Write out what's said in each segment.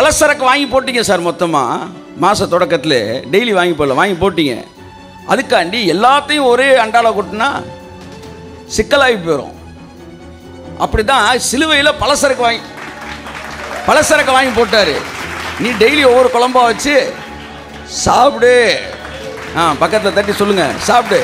பலசரக்கு வாங்கி போட்டீங்க சார் மொத்தமாக மாத தொடக்கத்தில் டெய்லி வாங்கி போடல வாங்கி போட்டீங்க. அதுக்காண்டி எல்லாத்தையும் ஒரே அண்டாவில் கொட்டினா சிக்கலாகி போயிடும் அப்படி தான் சிலுவையில் பலசரக்கு வாங்கி பலசரக்கு வாங்கி போட்டார். நீ டெய்லி ஒவ்வொரு குழம்பா வச்சு சாப்பிடு. ஆ பக்கத்தில் தட்டி சொல்லுங்கள் சாப்பிடு.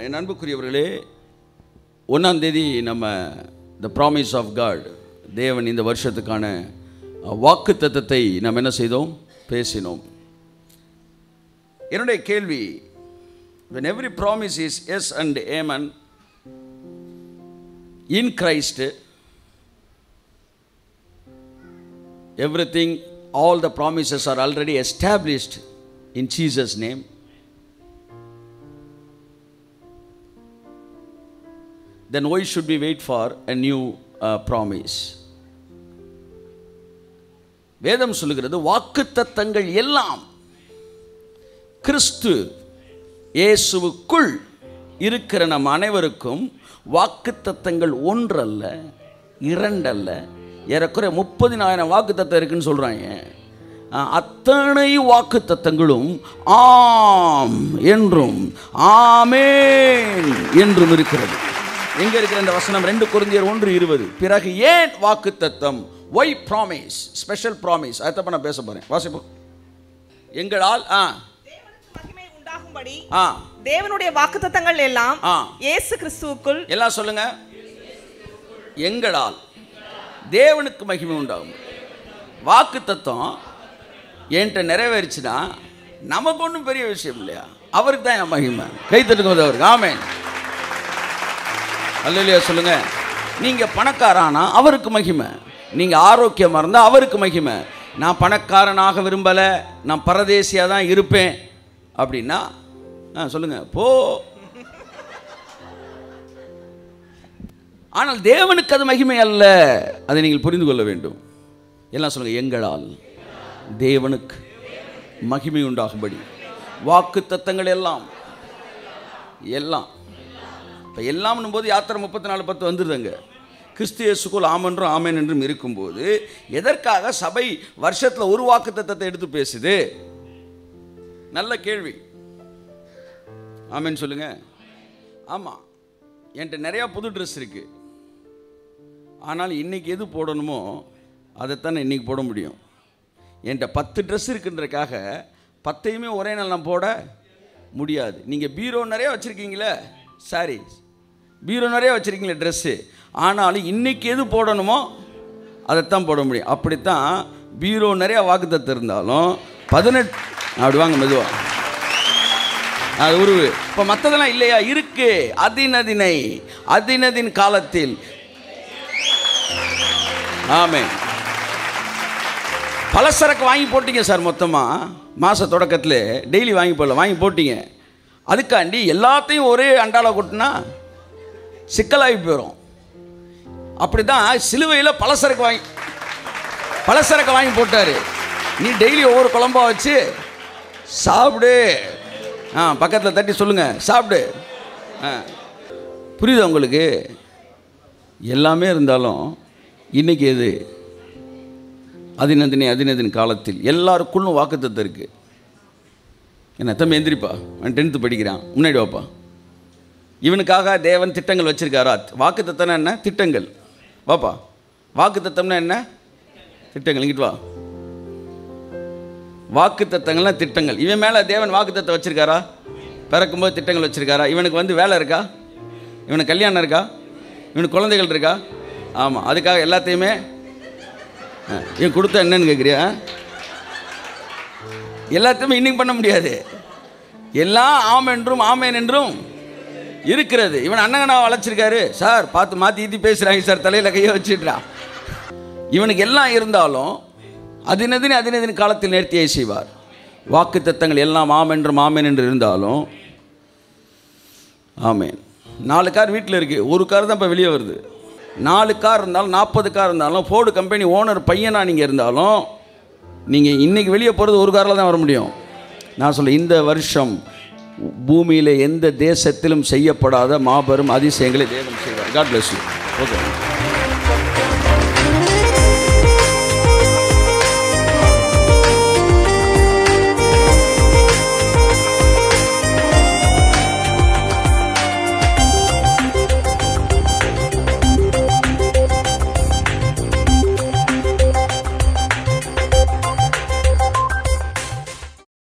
என் அன்புக்குரியவர்களே ஒன்றாந்தேதி நம்ம த ப்ராமிஸ் ஆஃப் காட் தேவன் இந்த வருஷத்துக்கான வாக்கு தத்தத்தை நம்ம என்ன செய்தோம் பேசினோம் என்னுடைய கேள்வி when every promise is yes and amen in Christ every thing all the promises are already established in Jesus name then why should we wait for a new uh, promise? வேதம் சொல்லுகிறது வாக்குத்தத்தங்கள் எல்லாம் கிறிஸ்து இயேசுவுக்குள் இருக்கிற நம் அனைவருக்கும் வாக்குத்தத்தங்கள் ஒன்றல்ல இரண்டல்ல. ஏறக்குறைய முப்பதினாயிரம் வாக்குத்தத்தம் இருக்குன்னு சொல்கிறாங்க அத்தனை வாக்குத்தத்தங்களும் ஆம் என்றும் ஆமே என்றும் இருக்கிறது. எங்க இருக்கிற இந்த வசனம் ரெண்டு குருந்தியர் ஒன்று இருபது. பிறகு ஏன் வாக்குத்தத்தம்? ஒய் ப்ராமிஸ் ஸ்பெஷல் ப்ராமிஸ் அதை நான் பேச போறேன். வாசிப்போம் எங்களால் ஆ. உண்டாகும்படி ஆ. தேவனுடைய வாக்குத்தத்தங்கள் எல்லாம். இயேசு கிறிஸ்துவுக்குள் எல்லாம் சொல்லுங்க. எங்களால் தேவனுக்கு மகிமை உண்டாகும். வாக்கு தத்துவம் என்கிட்ட நிறைவேறிச்சுன்னா நமக்கு ஒன்றும் பெரிய விஷயம் இல்லையா? அவருக்கு தான் என் மகிமை. கை தட்டுங்க அவருக்கு ஆமேன். அல்லையா சொல்லுங்க. நீங்க பணக்காரானா அவருக்கு மகிமை. நீங்க ஆரோக்கியமாக இருந்தால் அவருக்கு மகிமை. நான் பணக்காரனாக விரும்பல நான் பரதேசியாக தான் இருப்பேன். அப்படின்னா ஆ சொல்லுங்க. போ. ஆனால் தேவனுக்கு அது மகிமை அல்ல. அதை நீங்கள் புரிந்து கொள்ள வேண்டும். எல்லாம் சொல்லுங்க எங்களால். தேவனுக்கு மகிமை உண்டாகும்படி. வாக்கு தத்தங்கள் எல்லாம். எல்லாம். இப்போ எல்லாம்னும் போது யாத்திரை முப்பத்தி நாலு பத்து வந்துடுதுங்க கிறிஸ்து இயேசுக்குள் ஆமென்றும் ஆமேன் என்றும் இருக்கும்போது எதற்காக சபை வருஷத்தில் ஒரு வாக்கு தத்தத்தை எடுத்து பேசுது? நல்ல கேள்வி. ஆமேன்னு சொல்லுங்க. ஆமாம் என்கிட்ட நிறையா புது ட்ரெஸ் இருக்கு. ஆனால் இன்னைக்கு எது போடணுமோ அதைத்தான் இன்னைக்கு போட முடியும். என்கிட்ட பத்து ட்ரெஸ் இருக்குன்றக்காக பத்தையுமே ஒரே நாள் நான் போட முடியாது. நீங்கள் பீரோ நிறையா வச்சுருக்கீங்களே? சாரி பீரோ நிறைய வச்சுருக்கீங்களே ட்ரெஸ்ஸு ஆனாலும் இன்றைக்கி எது போடணுமோ அதைத்தான் போட முடியும். அப்படித்தான் பீரோ நிறையா வாக்குத்தத்து இருந்தாலும் பதினெட்டு அப்படி வாங்க மெதுவாக அது உருவு. இப்போ மற்றதெல்லாம் இல்லையா? இருக்கு. அதினதினை அதினதின் காலத்தில். ஆமே பலசரக்கு வாங்கி போட்டீங்க சார் மொத்தமாக மாத தொடக்கத்தில். டெய்லி வாங்கி போடல வாங்கி போட்டீங்க. அதுக்காண்டி எல்லாத்தையும் ஒரே அண்டாவில் கொட்டினா சிக்கலாகி போயிடும் அப்படி தான் சிலுவையில் பலசரக்கு வாங்கி பலசரக்கு வாங்கி போட்டார். நீ டெய்லி ஒவ்வொரு குழம்பா வச்சு சாப்பிடு. ஆ பக்கத்தில் தட்டி சொல்லுங்கள் சாப்பிடு. ஆ. புரியுதா உங்களுக்கு? எல்லாமே இருந்தாலும் இன்னைக்கு எது? அதினதினை அதினதின் காலத்தில் எல்லாருக்குள்ளும் வாக்குத்தத்தம் இருக்குது என்ன தம்பி எந்திரிப்பா. அவன் டென்த்து படிக்கிறான். முன்னாடி வாப்பா. இவனுக்காக தேவன் திட்டங்கள் வச்சுருக்காரா வாக்கு தத்தம்னா என்ன? திட்டங்கள். வாப்பா. வாக்குத்தத்தம்னா என்ன? திட்டங்கள். இங்கிட்டு வா. வாக்குத்தத்தங்கள்லாம் திட்டங்கள். இவன் மேலே தேவன் வாக்குத்தத்தம் வச்சுருக்காரா? பிறக்கும்போது திட்டங்கள் வச்சுருக்காரா? இவனுக்கு வந்து வேலை இருக்கா? இவனுக்கு கல்யாணம் இருக்கா? இவனுக்கு குழந்தைகள் இருக்கா? ஆமாம் அதுக்காக எல்லாத்தையுமே இவன் கொடுத்த என்னன்னு கேட்குறியா எல்லாத்தையுமே இன்னிங் பண்ண முடியாது. எல்லாம் ஆம் என்றும் ஆமேன் என்றும் இருக்கிறது. இவன் அண்ணங்கனா வளைச்சிருக்காரு சார் பார்த்து மாற்றி ஈத்தி பேசுகிறாங்க சார் தலையில் கையை வச்சிடுறா இவனுக்கு எல்லாம் இருந்தாலும் அதினதின் அதினதின் காலத்தில் நேர்த்தியை செய்வார். வாக்கு தத்தங்கள் எல்லாம் ஆமென்றும் ஆமேன் என்று இருந்தாலும் ஆமேன். நாலு கார் வீட்டில் இருக்குது ஒரு கார் தான் இப்போ வெளியே வருது. நாலு கார் இருந்தாலும் நாற்பது கார் இருந்தாலும் ஃபோர்டு கம்பெனி ஓனர் பையனாக நீங்கள் இருந்தாலும் நீங்கள் இன்றைக்கி வெளியே போகிறது ஒரு காரில் தான் வர முடியும். நான் சொல்ல இந்த வருஷம் பூமியில் எந்த தேசத்திலும் செய்யப்படாத மாபெரும் அதிசயங்களை தேவன் செய்வார். God bless you okay